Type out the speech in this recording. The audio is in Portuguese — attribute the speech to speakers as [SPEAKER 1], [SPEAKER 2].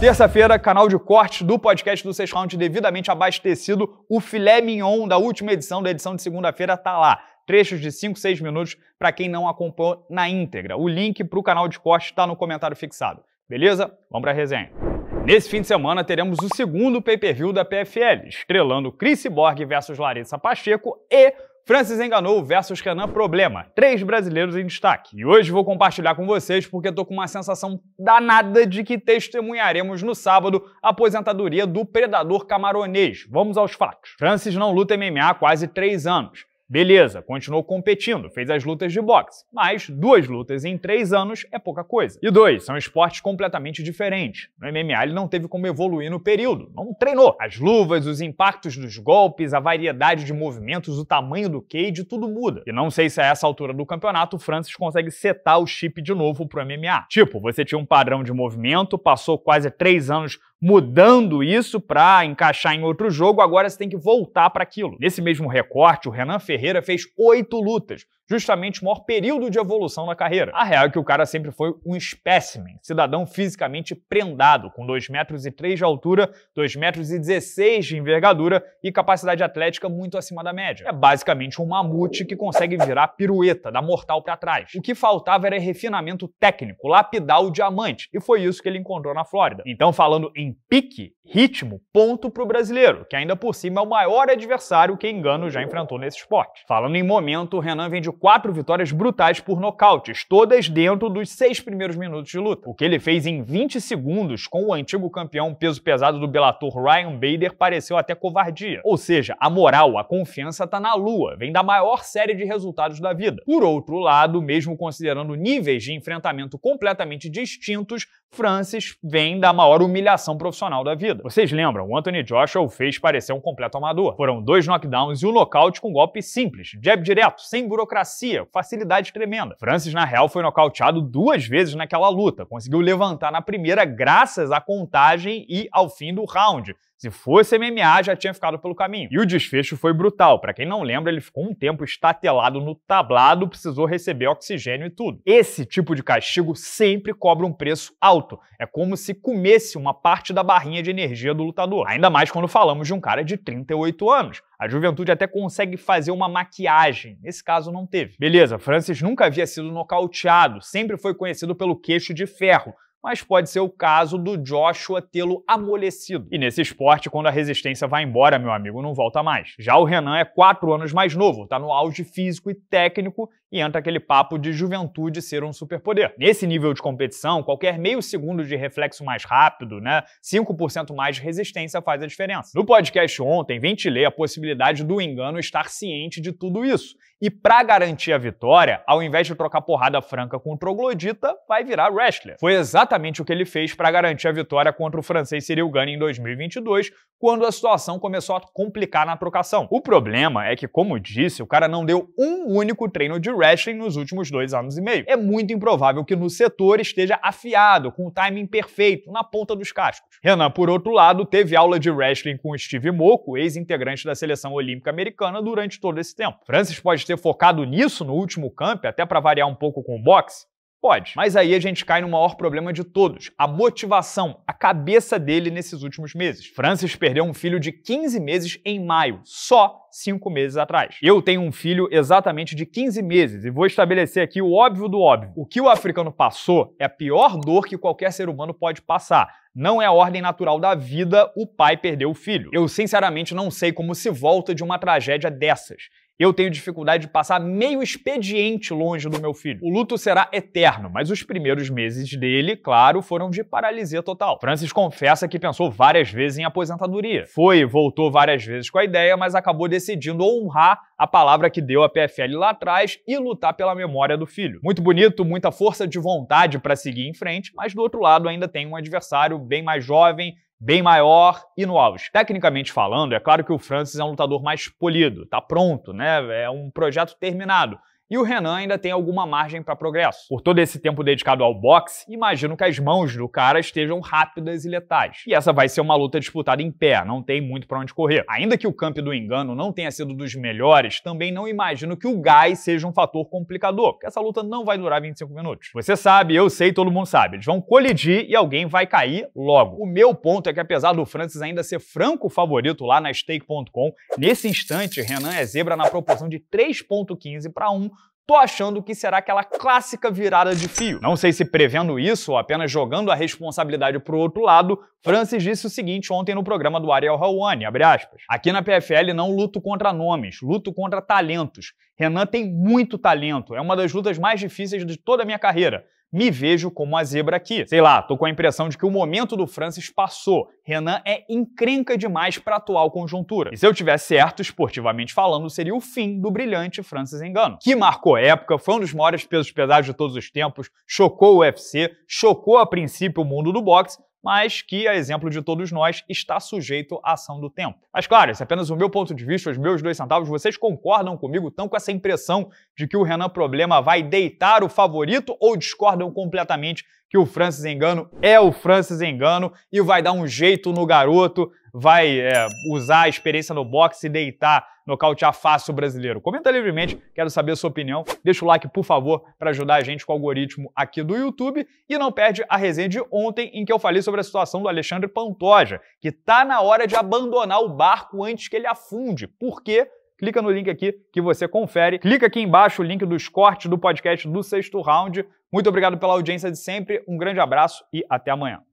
[SPEAKER 1] Terça-feira, canal de cortes do podcast do Seis Round devidamente abastecido. O filé mignon da última edição, da edição de segunda-feira, tá lá. Trechos de 5, 6 minutos para quem não acompanhou na íntegra. O link para o canal de corte está no comentário fixado. Beleza? Vamos para a resenha. Nesse fim de semana teremos o segundo pay-per-view da PFL, estrelando Chris Borg versus Larissa Pacheco e Francis Enganou versus Renan Problema. Três brasileiros em destaque. E hoje vou compartilhar com vocês porque tô com uma sensação danada de que testemunharemos no sábado a aposentadoria do predador camaronês. Vamos aos fatos. Francis não luta MMA há quase três anos. Beleza, continuou competindo, fez as lutas de boxe, mas duas lutas em três anos é pouca coisa. E dois, são esportes completamente diferentes. No MMA ele não teve como evoluir no período, não treinou. As luvas, os impactos dos golpes, a variedade de movimentos, o tamanho do cage, tudo muda. E não sei se a essa altura do campeonato o Francis consegue setar o chip de novo pro MMA. Tipo, você tinha um padrão de movimento, passou quase três anos mudando isso para encaixar em outro jogo, agora você tem que voltar para aquilo. Nesse mesmo recorte, o Renan Ferreira fez oito lutas, justamente o maior período de evolução na carreira. A real é que o cara sempre foi um espécimen, cidadão fisicamente prendado, com 2 metros e 3 de altura, 2 metros e 16 de envergadura e capacidade atlética muito acima da média. É basicamente um mamute que consegue virar pirueta, da mortal para trás. O que faltava era refinamento técnico, lapidar o diamante, e foi isso que ele encontrou na Flórida. Então, falando em pique, ritmo, ponto pro brasileiro, que ainda por cima é o maior adversário que Engano já enfrentou nesse esporte. Falando em momento, o Renan vem de quatro vitórias brutais por nocautes, todas dentro dos seis primeiros minutos de luta. O que ele fez em 20 segundos com o antigo campeão peso pesado do Bellator Ryan Bader pareceu até covardia. Ou seja, a moral, a confiança tá na lua, vem da maior série de resultados da vida. Por outro lado, mesmo considerando níveis de enfrentamento completamente distintos, Francis vem da maior humilhação profissional da vida. Vocês lembram, o Anthony Joshua o fez parecer um completo amador. Foram dois knockdowns e um nocaute com golpe simples, jab direto, sem burocracia, facilidade tremenda. Francis, na real, foi nocauteado duas vezes naquela luta. Conseguiu levantar na primeira graças à contagem e ao fim do round. Se fosse MMA, já tinha ficado pelo caminho. E o desfecho foi brutal. Para quem não lembra, ele ficou um tempo estatelado no tablado, precisou receber oxigênio e tudo. Esse tipo de castigo sempre cobra um preço alto. É como se comesse uma parte da barrinha de energia do lutador. Ainda mais quando falamos de um cara de 38 anos. A juventude até consegue fazer uma maquiagem. Nesse caso, não teve. Beleza, Francis nunca havia sido nocauteado, sempre foi conhecido pelo queixo de ferro mas pode ser o caso do Joshua tê-lo amolecido. E nesse esporte, quando a resistência vai embora, meu amigo, não volta mais. Já o Renan é quatro anos mais novo, tá no auge físico e técnico e entra aquele papo de juventude ser um superpoder. Nesse nível de competição, qualquer meio segundo de reflexo mais rápido, né, 5% mais de resistência faz a diferença. No podcast ontem, ventilei a possibilidade do engano estar ciente de tudo isso. E para garantir a vitória, ao invés de trocar porrada franca com o troglodita, vai virar wrestler. Foi exatamente o que ele fez para garantir a vitória contra o francês Cyril Gane em 2022, quando a situação começou a complicar na trocação. O problema é que, como disse, o cara não deu um único treino de wrestling nos últimos dois anos e meio. É muito improvável que no setor esteja afiado, com o timing perfeito, na ponta dos cascos. Renan, por outro lado, teve aula de wrestling com Steve Moco, ex-integrante da seleção olímpica americana, durante todo esse tempo. Francis pode ter focado nisso no último camp, até para variar um pouco com o boxe? Pode. Mas aí a gente cai no maior problema de todos: a motivação, a cabeça dele nesses últimos meses. Francis perdeu um filho de 15 meses em maio, só cinco meses atrás. Eu tenho um filho exatamente de 15 meses e vou estabelecer aqui o óbvio do óbvio. O que o africano passou é a pior dor que qualquer ser humano pode passar. Não é a ordem natural da vida o pai perder o filho. Eu sinceramente não sei como se volta de uma tragédia dessas. Eu tenho dificuldade de passar meio expediente longe do meu filho. O luto será eterno, mas os primeiros meses dele, claro, foram de paralisia total. Francis confessa que pensou várias vezes em aposentadoria. Foi, voltou várias vezes com a ideia, mas acabou decidindo honrar a palavra que deu a PFL lá atrás e lutar pela memória do filho. Muito bonito, muita força de vontade para seguir em frente, mas do outro lado ainda tem um adversário bem mais jovem, bem maior e no auge. Tecnicamente falando, é claro que o Francis é um lutador mais polido, tá pronto, né? É um projeto terminado. E o Renan ainda tem alguma margem para progresso. Por todo esse tempo dedicado ao boxe, imagino que as mãos do cara estejam rápidas e letais. E essa vai ser uma luta disputada em pé, não tem muito para onde correr. Ainda que o campo do engano não tenha sido dos melhores, também não imagino que o gás seja um fator complicador, porque essa luta não vai durar 25 minutos. Você sabe, eu sei, todo mundo sabe. Eles vão colidir e alguém vai cair logo. O meu ponto é que apesar do Francis ainda ser franco favorito lá na stake.com, nesse instante Renan é zebra na proporção de 3.15 para 1 tô achando que será aquela clássica virada de fio. Não sei se prevendo isso ou apenas jogando a responsabilidade pro outro lado, Francis disse o seguinte ontem no programa do Ariel Rawani, abre aspas. Aqui na PFL não luto contra nomes, luto contra talentos. Renan tem muito talento, é uma das lutas mais difíceis de toda a minha carreira me vejo como a zebra aqui. Sei lá, tô com a impressão de que o momento do Francis passou. Renan é encrenca demais para a atual conjuntura. E se eu tivesse certo, esportivamente falando, seria o fim do brilhante Francis Engano, que marcou época, foi um dos maiores pesos pesados de todos os tempos, chocou o UFC, chocou a princípio o mundo do boxe, mas que, a exemplo de todos nós, está sujeito à ação do tempo. Mas claro, esse é apenas o meu ponto de vista, os meus dois centavos. Vocês concordam comigo? Estão com essa impressão de que o Renan Problema vai deitar o favorito ou discordam completamente que o Francis Engano é o Francis Engano e vai dar um jeito no garoto, vai é, usar a experiência no boxe e deitar, nocautear fácil o brasileiro? Comenta livremente, quero saber a sua opinião. Deixa o like, por favor, para ajudar a gente com o algoritmo aqui do YouTube. E não perde a resenha de ontem, em que eu falei sobre a situação do Alexandre Pantoja, que tá na hora de abandonar o barco antes que ele afunde. Por quê? clica no link aqui que você confere. Clica aqui embaixo o link dos cortes do podcast do sexto round. Muito obrigado pela audiência de sempre, um grande abraço e até amanhã.